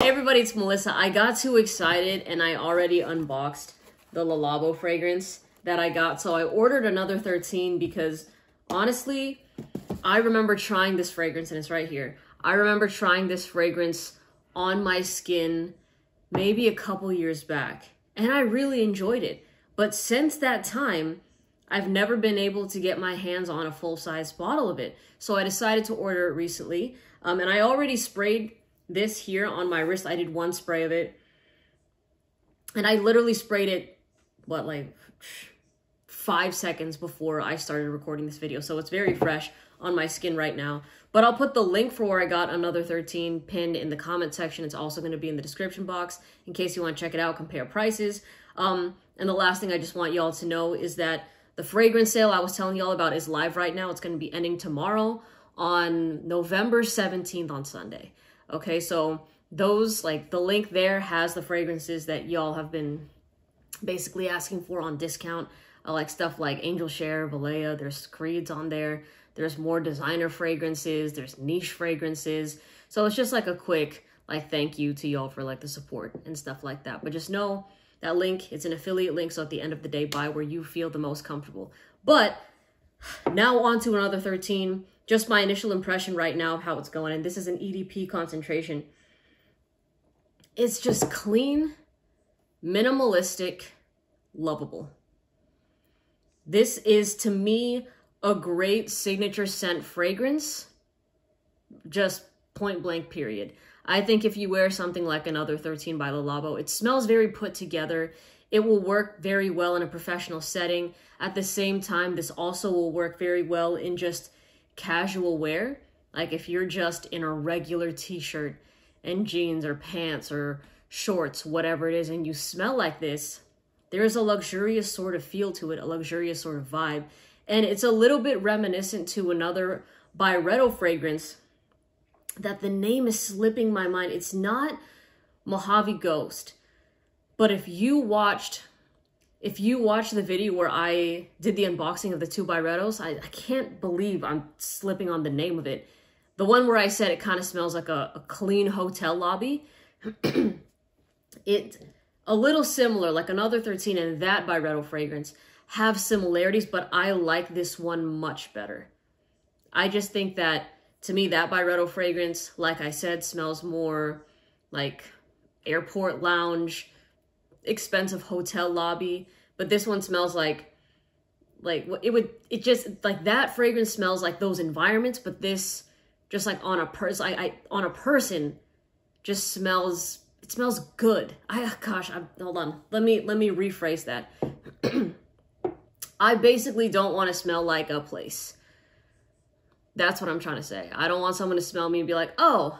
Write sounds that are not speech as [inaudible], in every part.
Hey everybody, it's Melissa. I got too excited and I already unboxed the Le Labo fragrance that I got. So I ordered another 13 because honestly, I remember trying this fragrance and it's right here. I remember trying this fragrance on my skin maybe a couple years back and I really enjoyed it. But since that time, I've never been able to get my hands on a full-size bottle of it. So I decided to order it recently. Um, and I already sprayed this here on my wrist. I did one spray of it. And I literally sprayed it, what, like five seconds before I started recording this video. So it's very fresh on my skin right now. But I'll put the link for where I got another 13 pinned in the comment section. It's also going to be in the description box in case you want to check it out, compare prices. Um, and the last thing I just want y'all to know is that the fragrance sale I was telling y'all about is live right now. It's going to be ending tomorrow on November 17th on Sunday. Okay, so those, like the link there has the fragrances that y'all have been basically asking for on discount. I like stuff like Angel Share, Valaya, there's Creeds on there. There's more designer fragrances, there's niche fragrances. So it's just like a quick like thank you to y'all for like the support and stuff like that. But just know that link, it's an affiliate link, so at the end of the day, buy where you feel the most comfortable. But now on to another 13. Just my initial impression right now of how it's going. And this is an EDP concentration. It's just clean, minimalistic, lovable. This is, to me, a great signature scent fragrance. Just point blank, period. I think if you wear something like another 13 by Le Labo, it smells very put together. It will work very well in a professional setting. At the same time, this also will work very well in just casual wear. Like if you're just in a regular t-shirt and jeans or pants or shorts, whatever it is, and you smell like this, there's a luxurious sort of feel to it, a luxurious sort of vibe. And it's a little bit reminiscent to another Byredo fragrance that the name is slipping my mind. It's not Mojave Ghost. But if you watched if you watch the video where I did the unboxing of the two Byredos, I, I can't believe I'm slipping on the name of it. The one where I said it kind of smells like a, a clean hotel lobby. [clears throat] it a little similar, like another 13 and that Byredo fragrance have similarities, but I like this one much better. I just think that to me, that Byredo fragrance, like I said, smells more like airport lounge, expensive hotel lobby. But this one smells like, like it would, it just, like that fragrance smells like those environments, but this just like on a person, I, I, on a person just smells, it smells good. I, ah, gosh, I, hold on. Let me, let me rephrase that. [clears throat] I basically don't want to smell like a place. That's what I'm trying to say. I don't want someone to smell me and be like, oh,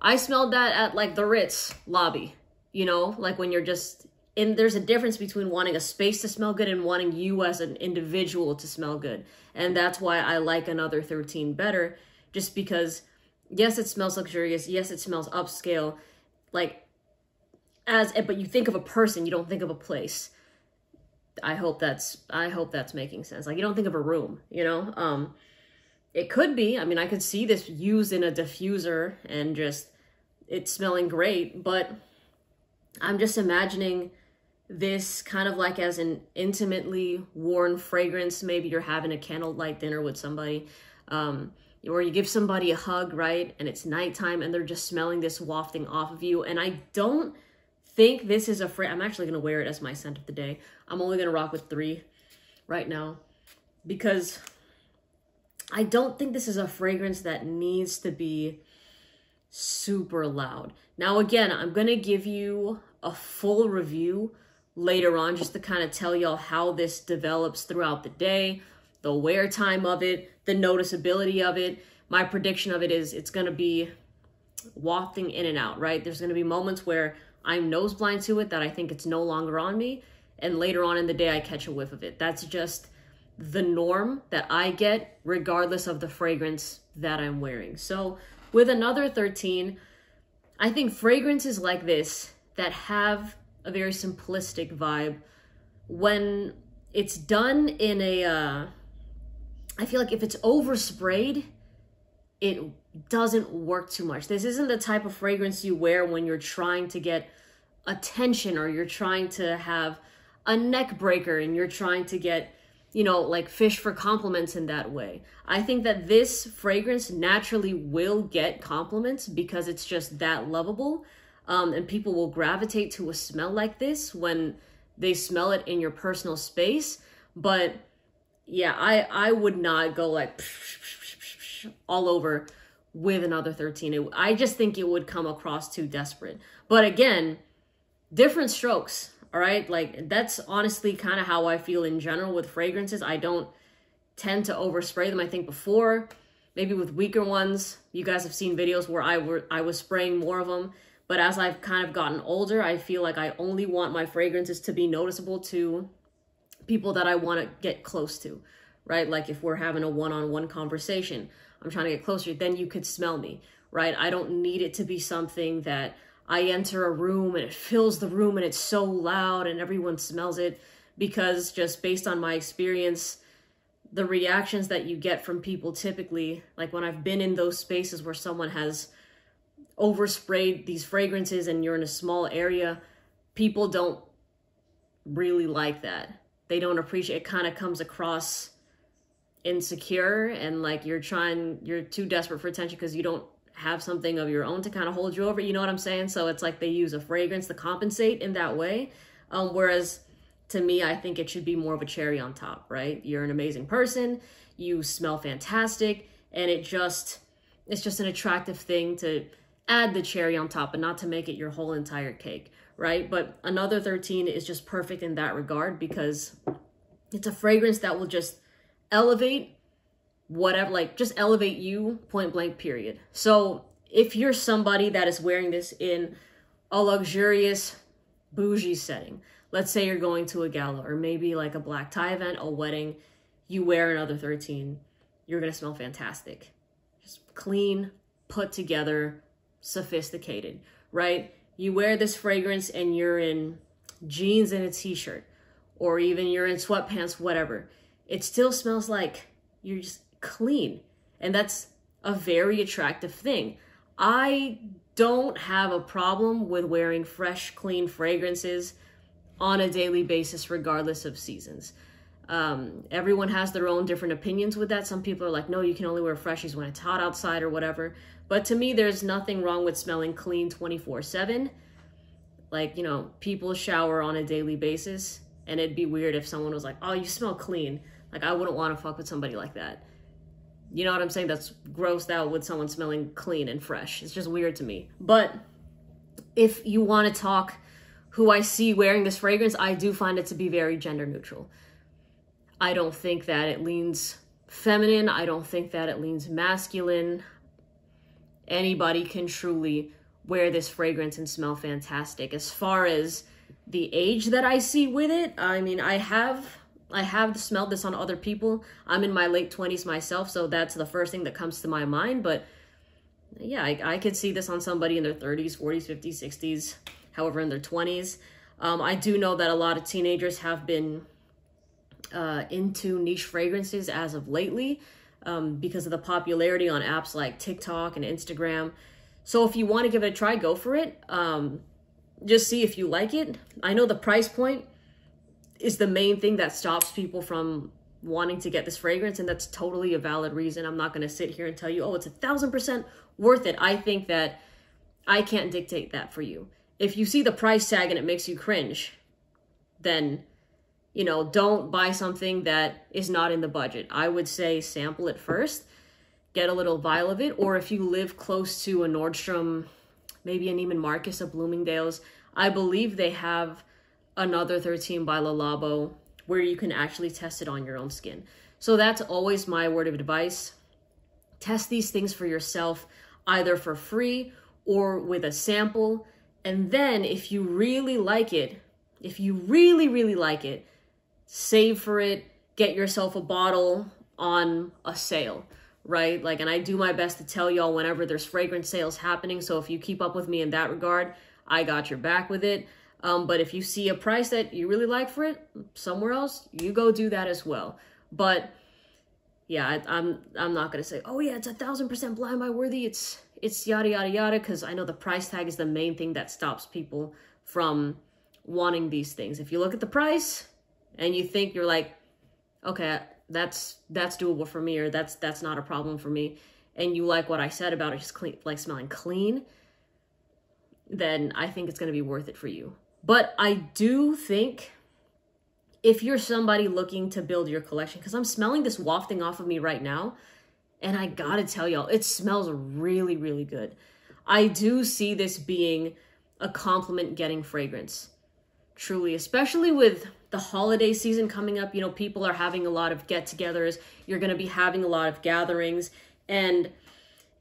I smelled that at like the Ritz lobby. You know, like when you're just and there's a difference between wanting a space to smell good and wanting you as an individual to smell good. And that's why I like another 13 better, just because yes, it smells luxurious, yes, it smells upscale, like as but you think of a person, you don't think of a place. I hope that's I hope that's making sense. Like you don't think of a room, you know? Um it could be. I mean, I could see this used in a diffuser and just it smelling great, but I'm just imagining this kind of like as an intimately worn fragrance. Maybe you're having a candlelight dinner with somebody, um, or you give somebody a hug, right? And it's nighttime and they're just smelling this wafting off of you. And I don't think this is a fra- I'm actually going to wear it as my scent of the day. I'm only going to rock with three right now because I don't think this is a fragrance that needs to be super loud. Now, again, I'm going to give you a full review later on just to kind of tell y'all how this develops throughout the day, the wear time of it, the noticeability of it. My prediction of it is it's going to be wafting in and out, right? There's going to be moments where I'm nose blind to it that I think it's no longer on me. And later on in the day, I catch a whiff of it. That's just the norm that I get regardless of the fragrance that I'm wearing. So with another 13, I think fragrances like this that have a very simplistic vibe, when it's done in a, uh, I feel like if it's oversprayed, it doesn't work too much. This isn't the type of fragrance you wear when you're trying to get attention or you're trying to have a neck breaker and you're trying to get, you know, like fish for compliments in that way. I think that this fragrance naturally will get compliments because it's just that lovable. Um, and people will gravitate to a smell like this when they smell it in your personal space. But yeah, I, I would not go like [laughs] all over with another 13. It, I just think it would come across too desperate. But again, different strokes, all right? Like that's honestly kind of how I feel in general with fragrances. I don't tend to overspray them. I think before, maybe with weaker ones, you guys have seen videos where I were I was spraying more of them. But as I've kind of gotten older, I feel like I only want my fragrances to be noticeable to people that I want to get close to, right? Like if we're having a one-on-one conversation, I'm trying to get closer, then you could smell me, right? I don't need it to be something that I enter a room and it fills the room and it's so loud and everyone smells it because just based on my experience, the reactions that you get from people typically, like when I've been in those spaces where someone has oversprayed these fragrances and you're in a small area, people don't really like that. They don't appreciate it kind of comes across insecure and like you're trying you're too desperate for attention because you don't have something of your own to kind of hold you over you know what i'm saying? So it's like they use a fragrance to compensate in that way. Um, whereas to me i think it should be more of a cherry on top right? You're an amazing person you smell fantastic and it just it's just an attractive thing to add the cherry on top and not to make it your whole entire cake right but another 13 is just perfect in that regard because it's a fragrance that will just elevate whatever, like just elevate you point blank, period. So if you're somebody that is wearing this in a luxurious bougie setting, let's say you're going to a gala or maybe like a black tie event, a wedding, you wear another 13, you're gonna smell fantastic. Just clean, put together, sophisticated, right? You wear this fragrance and you're in jeans and a t-shirt, or even you're in sweatpants, whatever it still smells like you're just clean. And that's a very attractive thing. I don't have a problem with wearing fresh, clean fragrances on a daily basis, regardless of seasons. Um, everyone has their own different opinions with that. Some people are like, no, you can only wear freshies when it's hot outside or whatever. But to me, there's nothing wrong with smelling clean 24 7. Like, you know, people shower on a daily basis, and it'd be weird if someone was like, oh, you smell clean. Like I wouldn't want to fuck with somebody like that. You know what I'm saying? That's grossed out with someone smelling clean and fresh. It's just weird to me. But if you want to talk who I see wearing this fragrance, I do find it to be very gender neutral. I don't think that it leans feminine. I don't think that it leans masculine. Anybody can truly wear this fragrance and smell fantastic. As far as the age that I see with it, I mean, I have I have smelled this on other people. I'm in my late 20s myself, so that's the first thing that comes to my mind. But yeah, I, I could see this on somebody in their 30s, 40s, 50s, 60s, however, in their 20s. Um, I do know that a lot of teenagers have been uh, into niche fragrances as of lately um, because of the popularity on apps like TikTok and Instagram. So if you want to give it a try, go for it. Um, just see if you like it. I know the price point is the main thing that stops people from wanting to get this fragrance and that's totally a valid reason i'm not going to sit here and tell you oh it's a thousand percent worth it i think that i can't dictate that for you if you see the price tag and it makes you cringe then you know don't buy something that is not in the budget i would say sample it first get a little vial of it or if you live close to a nordstrom maybe a neiman marcus a bloomingdale's i believe they have another 13 by Le Labo where you can actually test it on your own skin. So that's always my word of advice. Test these things for yourself, either for free or with a sample. And then if you really like it, if you really, really like it, save for it, get yourself a bottle on a sale, right? Like, and I do my best to tell y'all whenever there's fragrance sales happening. So if you keep up with me in that regard, I got your back with it. Um, but if you see a price that you really like for it somewhere else, you go do that as well. But yeah, I, I'm I'm not gonna say, oh yeah, it's a thousand percent blind buy worthy. It's it's yada yada yada because I know the price tag is the main thing that stops people from wanting these things. If you look at the price and you think you're like, okay, that's that's doable for me or that's that's not a problem for me, and you like what I said about it just clean like smelling clean, then I think it's gonna be worth it for you. But I do think if you're somebody looking to build your collection, because I'm smelling this wafting off of me right now, and I gotta tell y'all, it smells really, really good. I do see this being a compliment getting fragrance. Truly, especially with the holiday season coming up, you know, people are having a lot of get togethers. You're gonna be having a lot of gatherings. And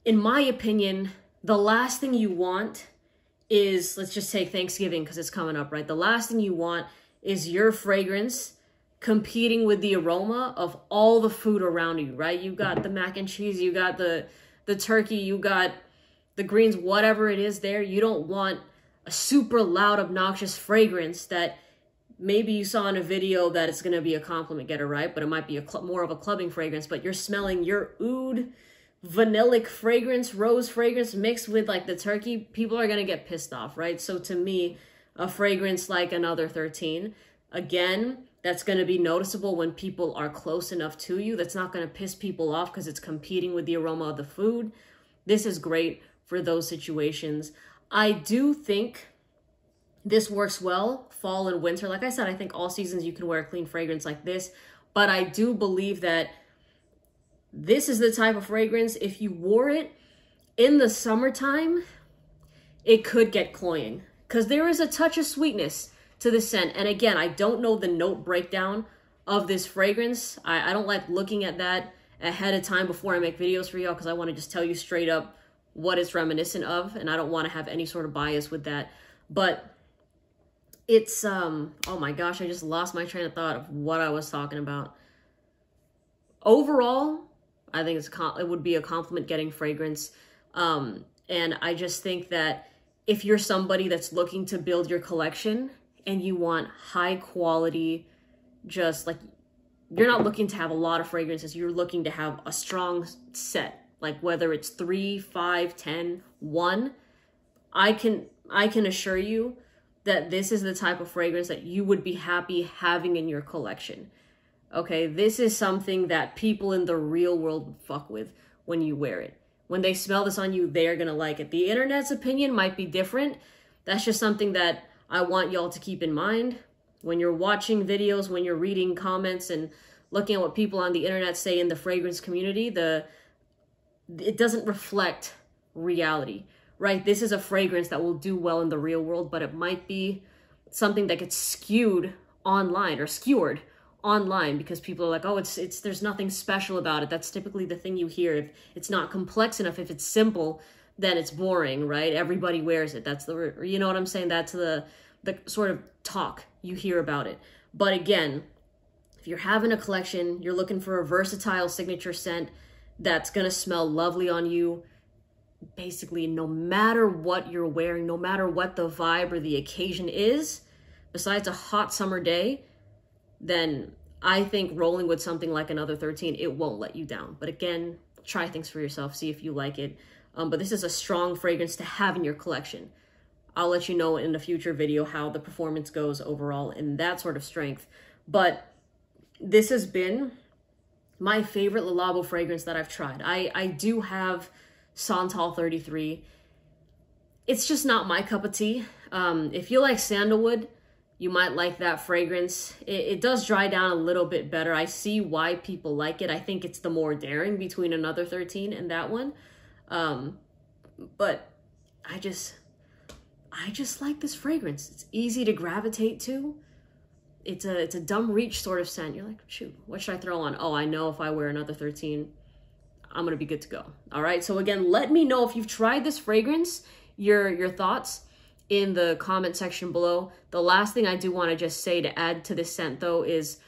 in my opinion, the last thing you want is let's just say Thanksgiving because it's coming up, right? The last thing you want is your fragrance competing with the aroma of all the food around you, right? You got the mac and cheese, you got the the turkey, you got the greens, whatever it is there. You don't want a super loud, obnoxious fragrance that maybe you saw in a video that it's going to be a compliment getter, right? But it might be a cl- more of a clubbing fragrance, but you're smelling your oud vanillic fragrance, rose fragrance mixed with like the turkey. People are going to get pissed off, right? So to me, a fragrance like another 13. Again, that's going to be noticeable when people are close enough to you. That's not going to piss people off because it's competing with the aroma of the food. This is great for those situations. I do think this works well fall and winter. Like I said, I think all seasons you can wear a clean fragrance like this, but I do believe that this is the type of fragrance if you wore it in the summertime, it could get cloying because there is a touch of sweetness to the scent. And again, I don't know the note breakdown of this fragrance. I, I don't like looking at that ahead of time before I make videos for y'all because I want to just tell you straight up what it's reminiscent of and I don't want to have any sort of bias with that. But it's um oh my gosh, I just lost my train of thought of what I was talking about. Overall, I think it's it would be a compliment getting fragrance. Um and I just think that if you're somebody that's looking to build your collection and you want high quality, just like you're not looking to have a lot of fragrances, you're looking to have a strong set, like whether it's three, five, ten, one. I can I can assure you that this is the type of fragrance that you would be happy having in your collection. Okay, this is something that people in the real world fuck with when you wear it when they smell this on you, they're gonna like it. The internet's opinion might be different. That's just something that I want y'all to keep in mind. When you're watching videos, when you're reading comments and looking at what people on the internet say in the fragrance community, the it doesn't reflect reality, right? This is a fragrance that will do well in the real world, but it might be something that gets skewed online or skewered online because people are like, oh, it's it's there's nothing special about it. That's typically the thing you hear. If it's not complex enough, if it's simple, then it's boring, right? Everybody wears it. That's the you know what I'm saying. That's the the sort of talk you hear about it. But again, if you're having a collection, you're looking for a versatile signature scent that's gonna smell lovely on you. Basically, no matter what you're wearing, no matter what the vibe or the occasion is, besides a hot summer day, then I think rolling with something like another 13, it won't let you down. But again, try things for yourself, see if you like it. Um, but this is a strong fragrance to have in your collection. I'll let you know in a future video how the performance goes overall in that sort of strength. But this has been my favorite Le Labo fragrance that I've tried. I, I do have Santal 33. It's just not my cup of tea. Um, if you like sandalwood, you might like that fragrance. It, it, does dry down a little bit better. I see why people like it. I think it's the more daring between another 13 and that one. Um, but I just, I just like this fragrance. It's easy to gravitate to. It's a, it's a dumb reach sort of scent. You're like, shoot, what should I throw on? Oh, I know if I wear another 13, I'm gonna be good to go. All right. So again, let me know if you've tried this fragrance, your, your thoughts in the comment section below. The last thing I do want to just say to add to this scent though is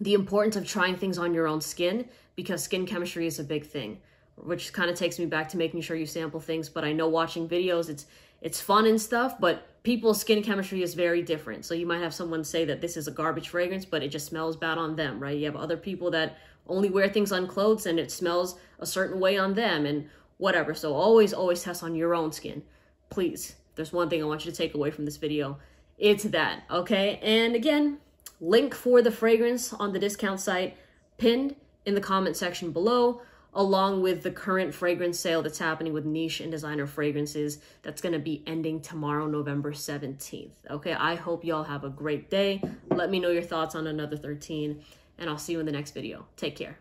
the importance of trying things on your own skin because skin chemistry is a big thing, which kind of takes me back to making sure you sample things. But I know watching videos, it's it's fun and stuff, but people's skin chemistry is very different. So you might have someone say that this is a garbage fragrance, but it just smells bad on them, right? You have other people that only wear things on clothes and it smells a certain way on them and whatever. So always, always test on your own skin. Please. There's one thing I want you to take away from this video. It's that, okay? And again, link for the fragrance on the discount site pinned in the comment section below, along with the current fragrance sale that's happening with niche and designer fragrances that's going to be ending tomorrow, November 17th. Okay, I hope y'all have a great day. Let me know your thoughts on another 13, and I'll see you in the next video. Take care.